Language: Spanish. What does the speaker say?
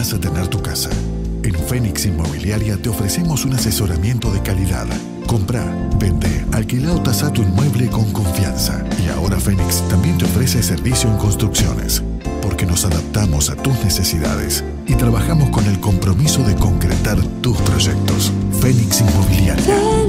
a tener tu casa. En Fénix Inmobiliaria te ofrecemos un asesoramiento de calidad. Compra, vende, alquila o tasa tu inmueble con confianza. Y ahora Fénix también te ofrece servicio en construcciones, porque nos adaptamos a tus necesidades y trabajamos con el compromiso de concretar tus proyectos. Fénix Inmobiliaria.